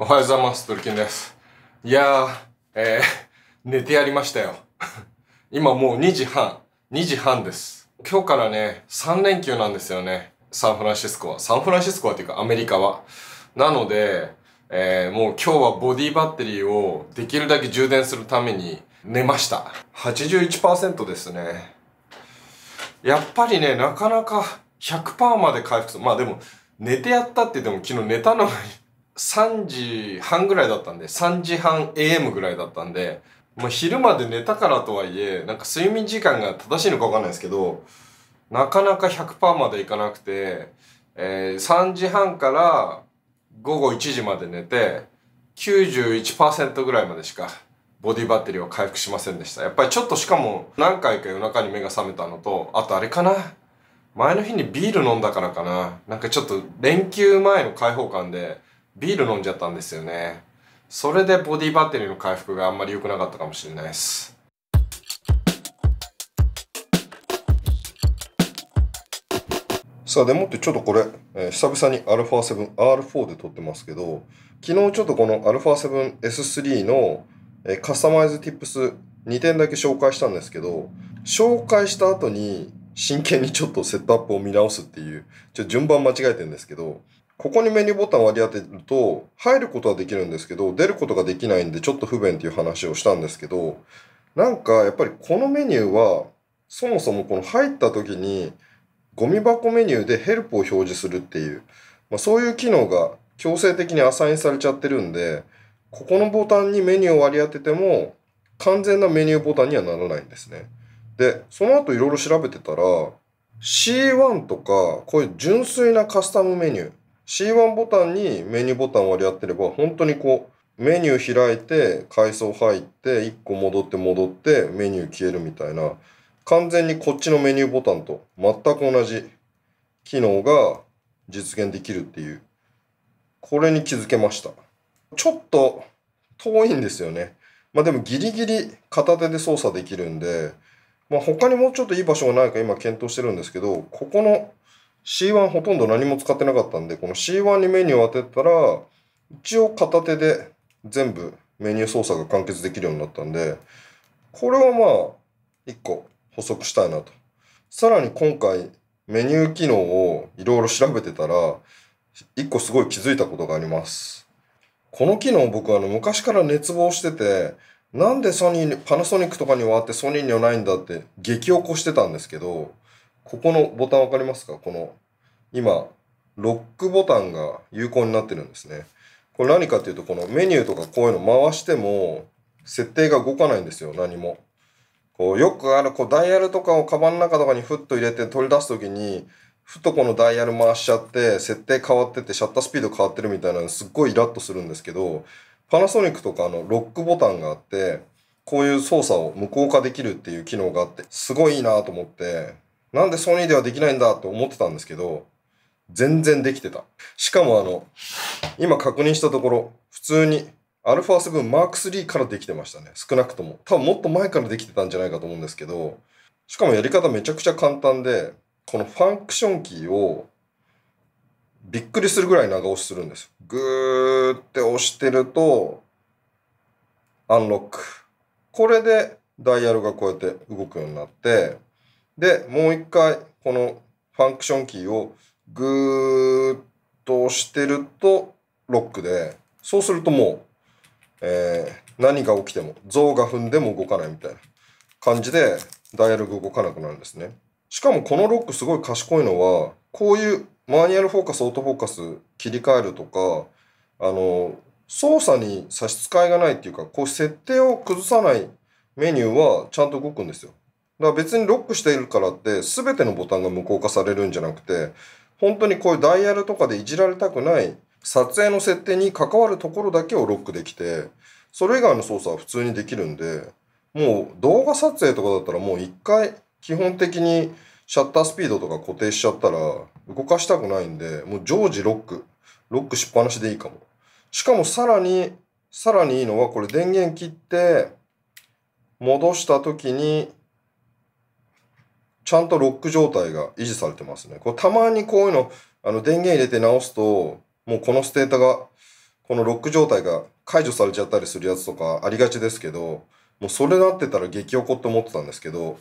おはようございます。トルキンです。いやー、えー、寝てやりましたよ。今もう2時半。2時半です。今日からね、3連休なんですよね。サンフランシスコは。サンフランシスコはっていうかアメリカは。なので、えー、もう今日はボディバッテリーをできるだけ充電するために寝ました。81%ですね。やっぱりね、なかなか100%まで回復する。まあでも、寝てやったって言っても昨日寝たのが3時半ぐらいだったんで、3時半 AM ぐらいだったんで、まあ昼まで寝たからとはいえ、なんか睡眠時間が正しいのかわかんないですけど、なかなか100%までいかなくて、えー3時半から午後1時まで寝て、91%ぐらいまでしかボディバッテリーは回復しませんでした。やっぱりちょっとしかも何回か夜中に目が覚めたのと、あとあれかな？前の日にビール飲んだからかな？なんかちょっと連休前の開放感でビール飲んじゃったんですよね。それでボディバッテリーの回復があんまり良くなかったかもしれないです。さあでもってちょっとこれ、えー久々に α7R4 で撮ってますけど昨日ちょっとこの α7S3 の、えーカスタマイズ Tips2 点だけ紹介したんですけど紹介した後に真剣にちょっとセットアップを見直すっていうちょ順番間違えてるんですけどここにメニューボタンを割り当てると入ることはできるんですけど出ることができないんでちょっと不便っていう話をしたんですけどなんかやっぱりこのメニューはそもそもこの入った時にゴミ箱メニューでヘルプを表示するっていう、まあ、そういう機能が強制的にアサインされちゃってるんでここのボタンにメニューを割り当てても完全なメニューボタンにはならないんですね。でその後いろいろ調べてたら C1 とかこういう純粋なカスタムメニュー C1 ボタンにメニューボタン割り当てれば本当にこうメニュー開いて階層入って1個戻って戻ってメニュー消えるみたいな完全にこっちのメニューボタンと全く同じ機能が実現できるっていうこれに気づけました。ちょっと遠いんですよね。まあでもギリギリ片手で操作できるんでまあ他にもうちょっといい場所がないか今検討してるんですけどここの C1 ほとんど何も使ってなかったんでこの C1 にメニューを当てたら一応片手で全部メニュー操作が完結できるようになったんでこれはまあ一個補足したいなと。さらに今回メニュー機能をいろいろ調べてたら一個すごい気づいたことがあります。この機能僕はあの昔から熱望しててなんでソニーにパナソニックとかにはあってソニーにはないんだって激起こしてたんですけどここのボタンわかりますか？この今ロックボタンが有効になってるんですね。これ何かっていうとこのメニューとかこういうの回しても設定が動かないんですよ何も。こうよくあるこうダイヤルとかをカバンの中とかにフッと入れて取り出す時にふとこのダイヤル回しちゃって設定変わっててシャッタースピード変わってるみたいなのすっごいイラッとするんですけどパナソニックとかあのロックボタンがあってこういう操作を無効化できるっていう機能があってすごいいいなと思ってなんでソニーではできないんだって思ってたんですけど全然できてた。しかもあの今確認したところ普通に α7 マーク3からできてましたね。少なくとも。多分もっと前からできてたんじゃないかと思うんですけどしかもやり方めちゃくちゃ簡単でこのファンクションキーをびっくりするぐらい長押しするんです。グーって押してるとアンロック。これでダイヤルがこうやって動くようになってでもう一回このファンクションキーをグーッと押してるとロックでそうするともうえー何が起きても象が踏んでも動かないみたいな感じでダイヤルが動かなくなるんですね。しかもこのロックすごい賢いのはこういうマニュアルフォーカスオートフォーカス切り替えるとかあの操作に差し支えがないっていうかこう設定を崩さないメニューはちゃんと動くんですよ。だから別にロックしているからって全てのボタンが無効化されるんじゃなくて本当にこういうダイヤルとかでいじられたくない撮影の設定に関わるところだけをロックできてそれ以外の操作は普通にできるんでもう動画撮影とかだったらもう一回基本的にシャッタースピードとか固定しちゃったら動かしたくないんでもう常時ロックロックしっぱなしでいいかも。しかもさらにさらにいいのはこれ電源切って戻した時にちゃんとロック状態が維持されてますねこれたまにこういうのあの電源入れて直すともうこのステータがこのロック状態が解除されちゃったりするやつとかありがちですけど、もうそれなってたら激おこって思ってたんですけど、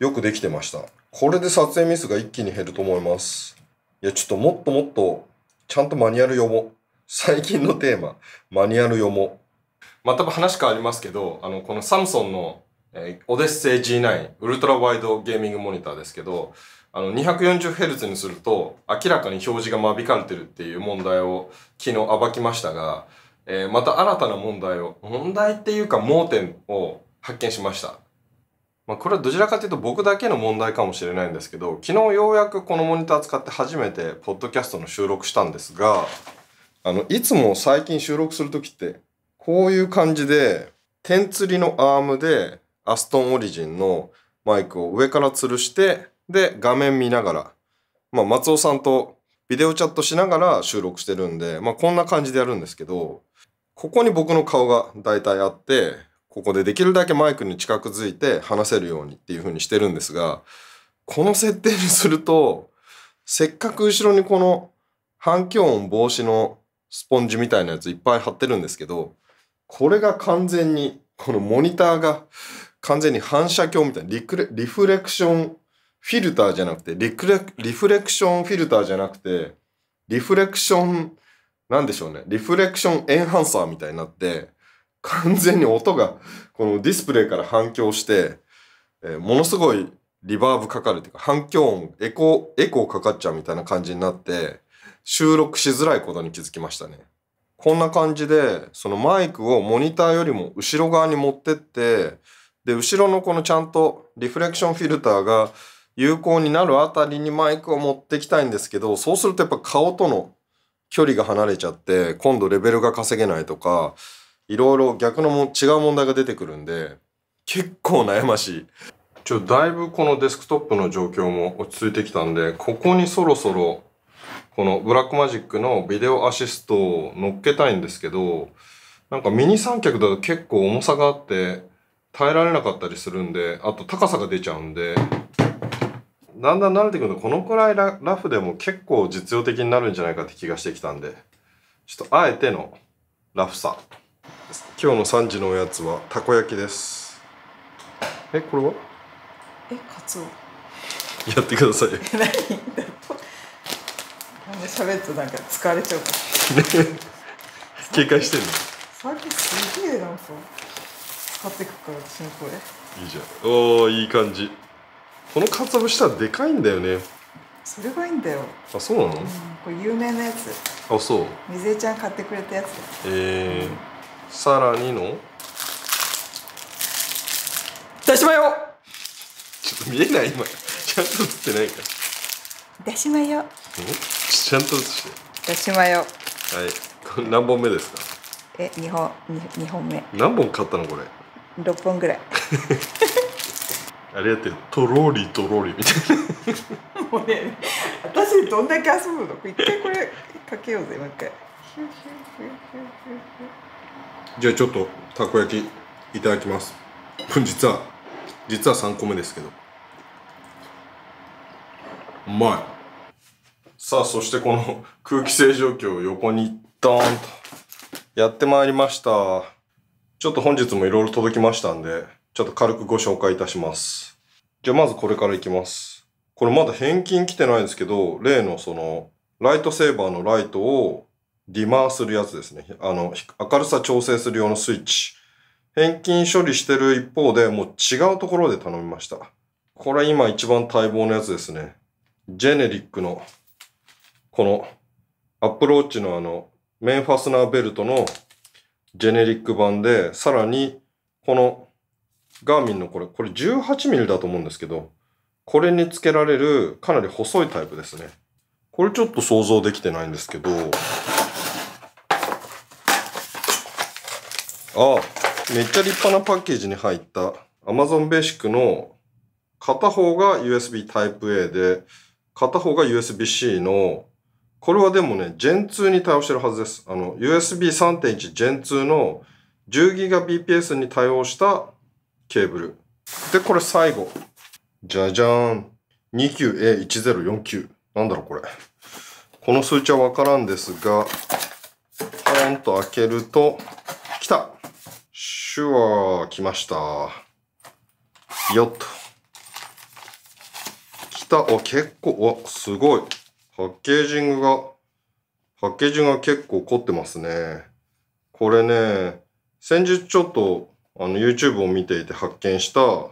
よくできてました。これで撮影ミスが一気に減ると思います。いや、ちょっともっともっと、ちゃんとマニュアル読もう。最近のテーマ、マニュアル読もう。また話変わりますけど、あの、このサムソンの、えーオデッセイ G9 ウルトラワイドゲーミングモニターですけど、あの 240Hz にすると明らかに表示が間引かれてるっていう問題を昨日暴きましたが、えーまた新たな問題を、問題っていうか盲点を発見しました。まあ、これはどちらかというと僕だけの問題かもしれないんですけど、昨日ようやくこのモニター使って初めてポッドキャストの収録したんですが、あの、いつも最近収録するときって、こういう感じで、点釣りのアームで、アストンオリジンのマイクを上から吊るして、で、画面見ながら、まあ、松尾さんとビデオチャットしながら収録してるんで、まあ、こんな感じでやるんですけど、ここに僕の顔が大体あって、ここでできるだけマイクに近くづいて話せるようにっていう風にしてるんですが、この設定にすると、せっかく後ろにこの反響音防止のスポンジみたいなやついっぱい貼ってるんですけど、これが完全に、このモニターが完全に反射鏡みたいなリリフレクションフィルターじゃなくてリレリフレクションフィルターじゃなくてリフレクションなんでしょうねリフレクションエンハンサーみたいになって完全に音がこのディスプレイから反響して、えーものすごいリバーブかかるっていうか反響音エコーエコーかかっちゃうみたいな感じになって収録しづらいことに気づきましたね。こんな感じでそのマイクをモニターよりも後ろ側に持ってってで後ろのこのちゃんとリフレクションフィルターが有効になるあたりにマイクを持ってきたいんですけどそうするとやっぱ顔との距離が離れちゃって今度レベルが稼げないとかいろいろ逆のも違う問題が出てくるんで結構悩ましい。ちょだいぶこのデスクトップの状況も落ち着いてきたんでここにそろそろこのブラックマジックのビデオアシストを乗っけたいんですけどなんかミニ三脚だと結構重さがあって耐えられなかったりするんであと高さが出ちゃうんでだんだん慣れてくるとこのくらいララフでも結構実用的になるんじゃないかって気がしてきたんでちょっとあえてのラフさ。今日の3時のおやつはたこ焼きです。えこれは？えカツオ。やってくださいよ。何？なんで喋るとなんか疲れちゃうか。警戒してんの？最近すげえなんか使ってくから私の声。いいじゃん。おーいい感じ。このかつお節したらでかいんだよね。それがいいんだよ、あそうなの？うん、これ有名なやつ。あそう。水江ちゃん買ってくれたやつ。えー、さらにの？だしマヨちょっと見えない？今。ちゃんと映ってないか。だしマヨんちゃんと映して。だしマヨはい。これ何本目ですか？え二本二二本目。何本買ったのこれ？六本ぐらい。あれやってるとろりとろりみたいな。もうね私どんだけ遊ぶの？一回これかけようぜもう一回。じゃあちょっとたこ焼きいただきます。実は実は3個目ですけど。うまいさあそしてこの 空気清浄機を横にドーンとやってまいりましたちょっと本日もいろいろ届きましたんでちょっと軽くご紹介いたしますじゃあまずこれからいきますこれまだ返金来てないんですけど例のそのライトセーバーのライトをディマーするやつですね。あの、明るさ調整する用のスイッチ。返金処理してる一方でもう違うところで頼みました。これ今一番待望のやつですね。ジェネリックの、この、アップローチのあの、メンファスナーベルトのジェネリック版で、さらに、この、ガーミンのこれ、これ 18mm だと思うんですけど、これにつけられるかなり細いタイプですね。これちょっと想像できてないんですけど、あめっちゃ立派なパッケージに入った Amazon Basic の片方が USB Type-A で片方が USB-C のこれはでもね Gen2 に対応してるはずです。あの USB3.1 Gen2 の 10GBps に対応したケーブル。で、これ最後。じゃじゃーん。29A1049。なんだろうこれ。この数値はわからんですが、はーンと開けると、来たシュワー来ました。よっと。来た。お、結構、お、すごい。パッケージングが、パッケージングが結構凝ってますね。これね、先日ちょっと、あの、YouTube を見ていて発見した、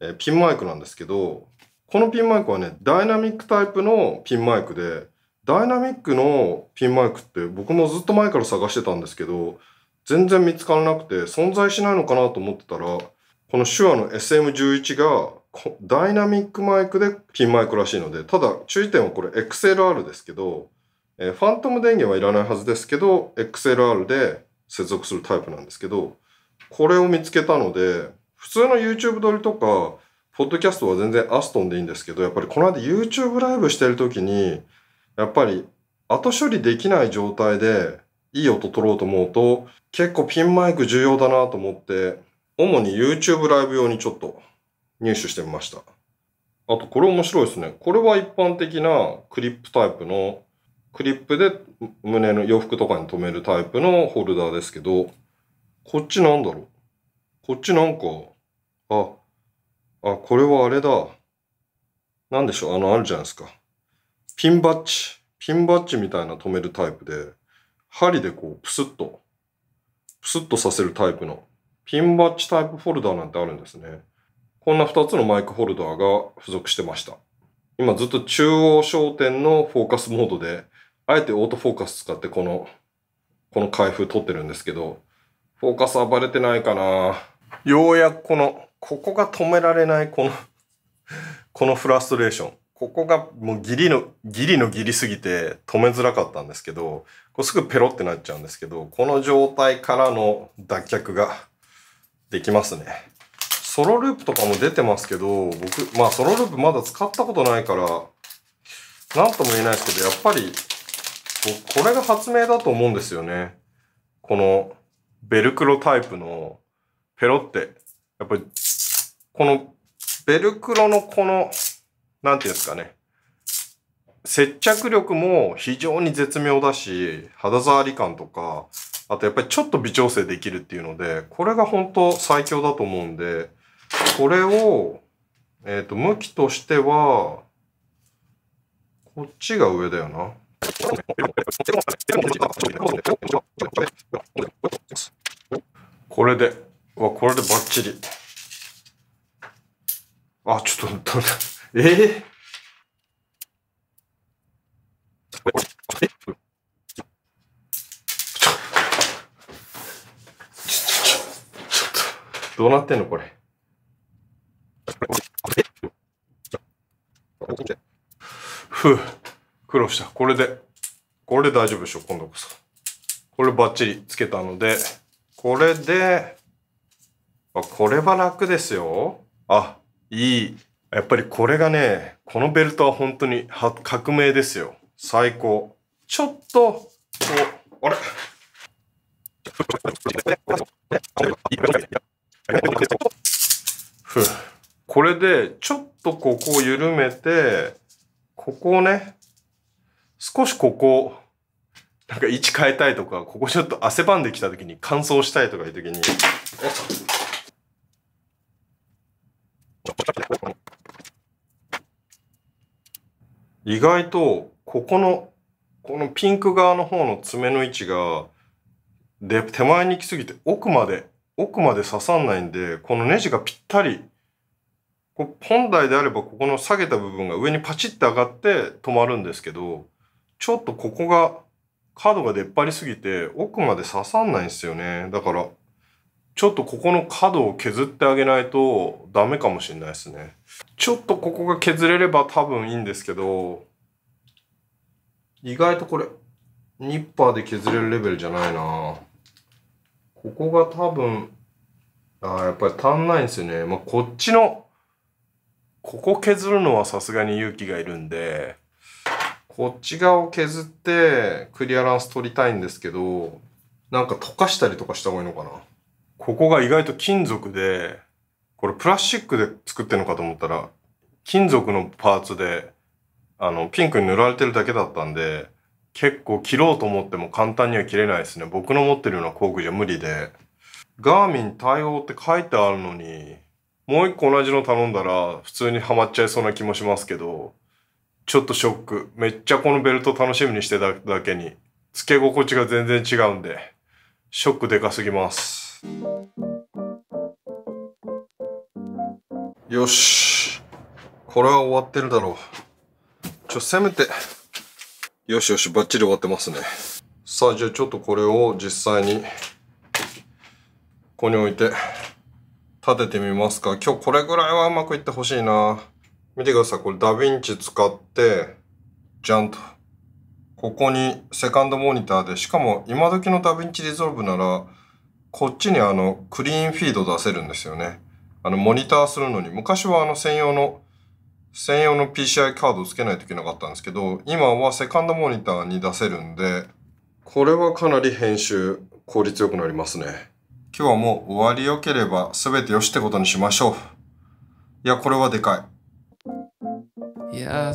えピンマイクなんですけど、このピンマイクはね、ダイナミックタイプのピンマイクで、ダイナミックのピンマイクって僕もずっと前から探してたんですけど、全然見つからなくて存在しないのかなと思ってたら、この手話の SM11 がダイナミックマイクでピンマイクらしいので、ただ注意点はこれ XLR ですけど、えファントム電源はいらないはずですけど、XLR で接続するタイプなんですけど、これを見つけたので、普通の YouTube 撮りとか、ポッドキャストは全然アストンでいいんですけど、やっぱりこの間 YouTube ライブしてる時に、やっぱり後処理できない状態でいい音取ろうと思うと、結構ピンマイク重要だなと思って、主に YouTube ライブ用にちょっと入手してみました。あとこれ面白いですね。これは一般的なクリップタイプの、クリップで胸の洋服とかに留めるタイプのホルダーですけど、こっちなんだろう？こっちなんか、あ、あ、これはあれだ。なんでしょう？あの、あるじゃないですか。ピンバッジ。ピンバッジみたいな留めるタイプで、針でこう、プスッと、プスッとさせるタイプの、ピンバッジタイプフォルダーなんてあるんですね。こんな2つのマイクホルダーが付属してました。今ずっと中央焦点のフォーカスモードで、あえてオートフォーカス使ってこの、この開封撮ってるんですけど、フォーカスはバレてないかなようやくこの、ここが止められないこのこのフラストレーション。ここがもうギリの、ギリのギリすぎて止めづらかったんですけど、これすぐペロってなっちゃうんですけど、この状態からの脱却ができますね。ソロループとかも出てますけど、僕、まあソロループまだ使ったことないから、なんとも言えないですけど、やっぱり、これが発明だと思うんですよね。この、ベルクロタイプの、ペロって、やっぱり、この、ベルクロのこの、なんていうんですかね。接着力も非常に絶妙だし、肌触り感とか、あとやっぱりちょっと微調整できるっていうので、これが本当最強だと思うんで、これを、えっ、ー、と、向きとしては、こっちが上だよな。これで、わ、これでバッチリ。あ、ちょっと、ええー、どうなってんのこれ？ふう、苦労した。これで、これで大丈夫でしょ、今度こそ。これバッチリつけたので、これで、あ、これは楽ですよ。あ、いい。やっぱりこれがね、このベルトは本当に革命ですよ。最高。ちょっと、こう、あれふうこれで、ちょっとここを緩めて、ここをね、少しここ、なんか位置変えたいとか、ここちょっと汗ばんできた時に乾燥したいとかいう時に、意外と、ここの、このピンク側の方の爪の位置が、で、手前に行き過ぎて奥まで奥まで刺さんないんで、このネジがぴったり、本来であればここの下げた部分が上にパチッて上がって止まるんですけど、ちょっとここが角が出っ張りすぎて奥まで刺さんないんですよね。だから、ちょっとここの角を削ってあげないとダメかもしれないですね。ちょっとここが削れれば多分いいんですけど、意外とこれ、ニッパーで削れるレベルじゃないなここが多分、あ、やっぱり足んないんですよね。まあ、こっちの、ここ削るのはさすがに勇気がいるんで、こっち側を削ってクリアランス取りたいんですけど、なんか溶かしたりとかした方がいいのかな？ここが意外と金属で、これプラスチックで作ってるのかと思ったら、金属のパーツで、あの、ピンクに塗られてるだけだったんで、結構切ろうと思っても簡単には切れないですね。僕の持ってるような工具じゃ無理で。ガーミン対応って書いてあるのに、もう一個同じの頼んだら普通にはまっちゃいそうな気もしますけど、ちょっとショック。めっちゃこのベルト楽しみにしてただけに、付け心地が全然違うんで、ショックでかすぎます。よし。これは終わってるだろう。ちょ、せめて。よしよし、バッチリ終わってますね。さあ、じゃあちょっとこれを実際に、ここに置いて、立ててみますか。今日これぐらいはうまくいってほしいな。見てください。これダヴィンチ使って、じゃんと。ここにセカンドモニターで、しかも今時のダヴィンチリゾルブなら、こっちにあの、クリーンフィード出せるんですよね。あの、モニターするのに、昔はあの専用の、専用の PCI カードをつけないといけなかったんですけど、今はセカンドモニターに出せるんで、これはかなり編集効率よくなりますね。今日も終わり良ければ全てよしってことにしましょう。いや、これはでかい。Yeah,